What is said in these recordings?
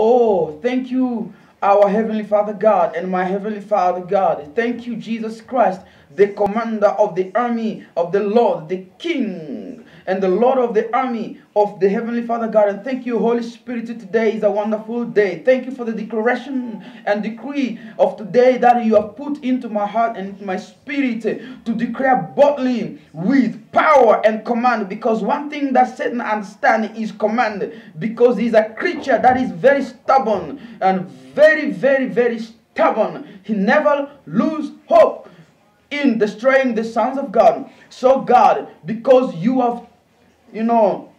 Oh, thank you, our Heavenly Father God and my Heavenly Father God. Thank you, Jesus Christ, the commander of the army of the Lord, the King and the Lord of the army of the Heavenly Father God. And thank you, Holy Spirit. Today is a wonderful day. Thank you for the declaration and decree of today that you have put into my heart and my spirit to declare boldly with power and command. Because one thing that Satan understands is command. Because he's a creature that is very stubborn and very, very, very stubborn. He never lose hope in destroying the sons of God. So God, because you have you know,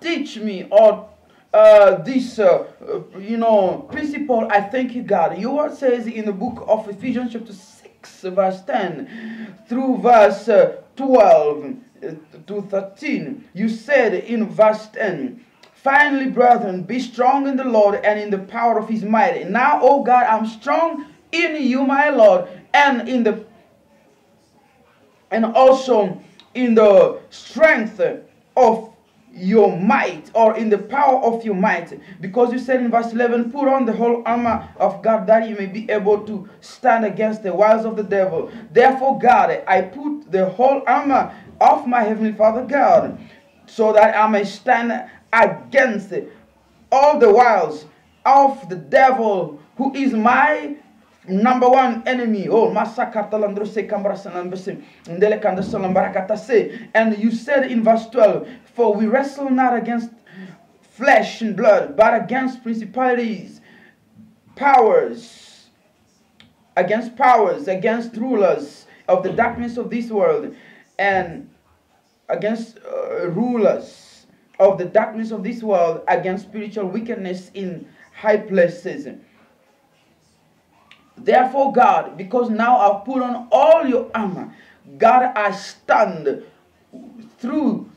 teach me or uh, this, uh, uh, you know, principle, I thank you, God. Your word says in the book of Ephesians chapter 6, verse 10 through verse uh, 12 uh, to 13, you said in verse 10, Finally, brethren, be strong in the Lord and in the power of his might. Now, oh God, I'm strong in you, my Lord, and in the and also in the strength of your might or in the power of your might. Because you said in verse 11 put on the whole armor of god that you may be able to stand against the wiles of the devil. Therefore god i put the whole armor of my heavenly father god so that i may stand against all the wiles of the devil who is my number one enemy. Oh, and you said in verse 12, For we wrestle not against flesh and blood, but against principalities, powers, against powers, against rulers of the darkness of this world, and against uh, rulers of the darkness of this world, against spiritual wickedness in high places. Therefore, God, because now I've put on all your armor, God, I stand through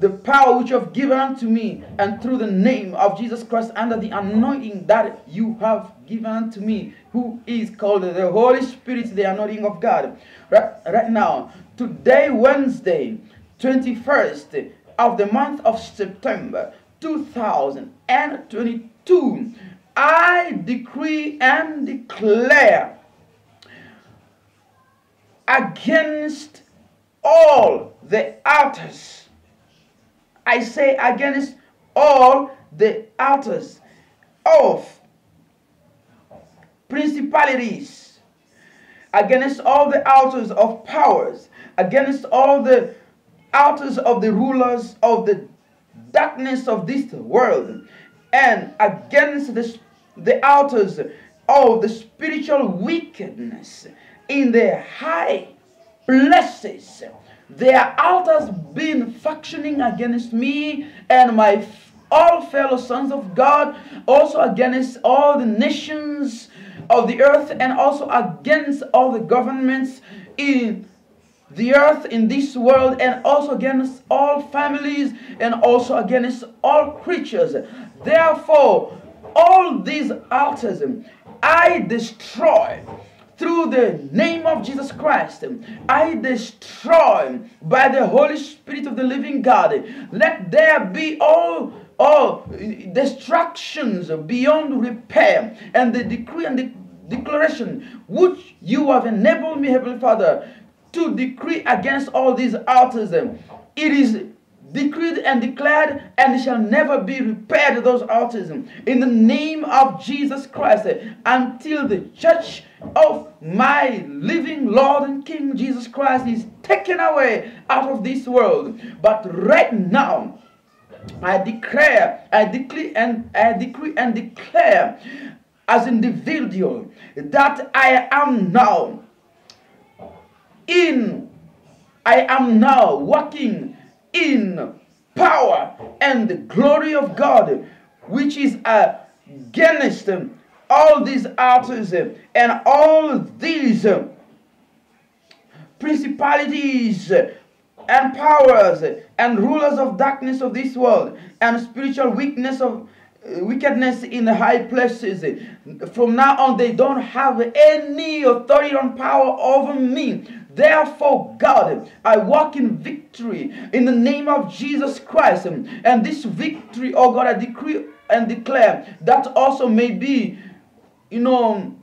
the power which you have given unto me and through the name of Jesus Christ under the anointing that you have given unto me, who is called the Holy Spirit, the anointing of God. Right, right now, today, Wednesday, 21st of the month of September 2022, I decree and declare against all the altars. I say against all the altars of principalities, against all the altars of powers, against all the altars of the rulers of the darkness of this world, and against the the altars of the spiritual wickedness in the high places. Their altars been functioning against me and my all fellow sons of God, also against all the nations of the earth, and also against all the governments in the earth, in this world, and also against all families, and also against all creatures. Therefore, all these altars I destroy through the name of Jesus Christ. I destroy by the Holy Spirit of the living God. Let there be all all destructions beyond repair and the decree and the declaration which you have enabled me, Heavenly Father, to decree against all these altars. It is decreed and declared and shall never be repaired those altars in the name of Jesus Christ until the church of my living Lord and King Jesus Christ is taken away out of this world but right now I declare I decree and I decree and declare as individual that I am now in I am now walking in power and the glory of God, which is against all these altars and all these principalities and powers and rulers of darkness of this world and spiritual weakness of uh, wickedness in the high places. From now on, they don't have any authority or power over me. Therefore, God, I walk in victory in the name of Jesus Christ. And this victory, oh God, I decree and declare that also may be, you know,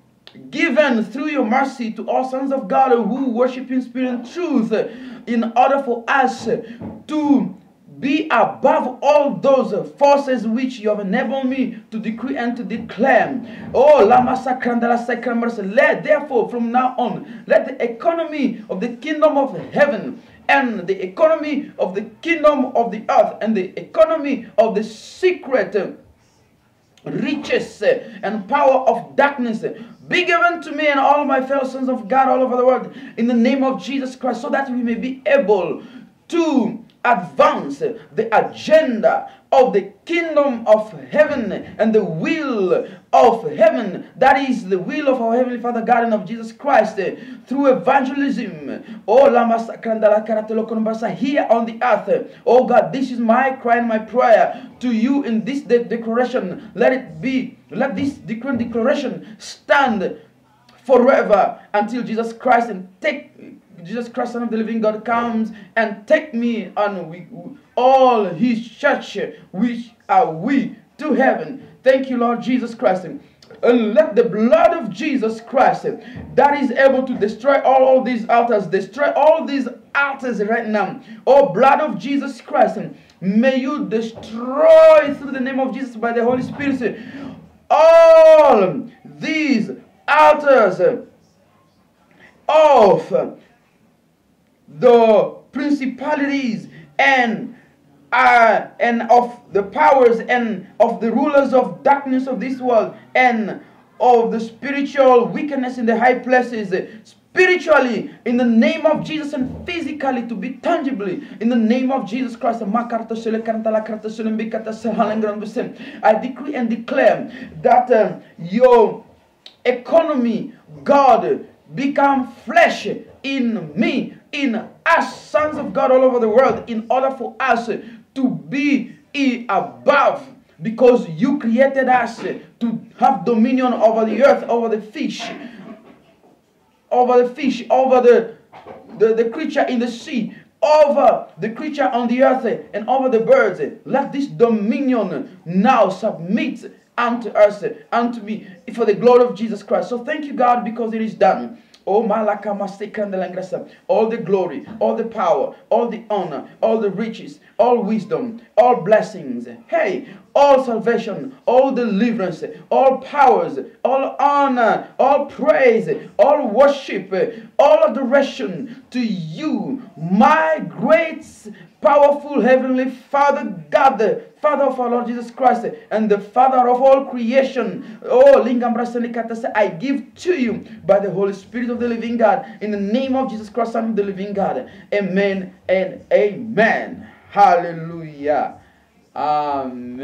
given through your mercy to all sons of God who worship in spirit and truth in order for us to be above all those forces which you have enabled me to decree and to declare. Oh, Lama Sakrandala Sakramarsa. Let therefore from now on, let the economy of the kingdom of heaven and the economy of the kingdom of the earth and the economy of the secret riches and power of darkness be given to me and all my fellow sons of God all over the world in the name of Jesus Christ so that we may be able to advance the agenda of the kingdom of heaven and the will of heaven. That is the will of our heavenly father god and of jesus christ through evangelism. Oh here on the earth. Oh god this is my cry and my prayer to you in this declaration. Let it be let this declaration stand forever until jesus christ and take Jesus Christ, Son of the living God, comes and take me and we, all his church, which are we, to heaven. Thank you, Lord Jesus Christ. And let the blood of Jesus Christ that is able to destroy all these altars, destroy all these altars right now. Oh, blood of Jesus Christ, may you destroy through the name of Jesus by the Holy Spirit all these altars of the principalities and uh, and of the powers and of the rulers of darkness of this world and of the spiritual wickedness in the high places spiritually in the name of Jesus and physically to be tangibly in the name of Jesus Christ. I decree and declare that uh, your economy, God, become flesh in me in us, sons of God all over the world, in order for us to be above because you created us to have dominion over the earth, over the fish, over the fish, over the, the, the creature in the sea, over the creature on the earth, and over the birds. Let this dominion now submit unto us, unto me, for the glory of Jesus Christ. So thank you, God, because it is done. All the glory, all the power, all the honor, all the riches, all wisdom, all blessings. Hey, all salvation, all deliverance, all powers, all honor, all praise, all worship, all adoration to you, my great powerful heavenly Father God, the Father of our Lord Jesus Christ, and the Father of all creation. Oh, Lingam I give to you by the Holy Spirit of the living God, in the name of Jesus Christ, Son of the living God. Amen and amen. Hallelujah. Amen.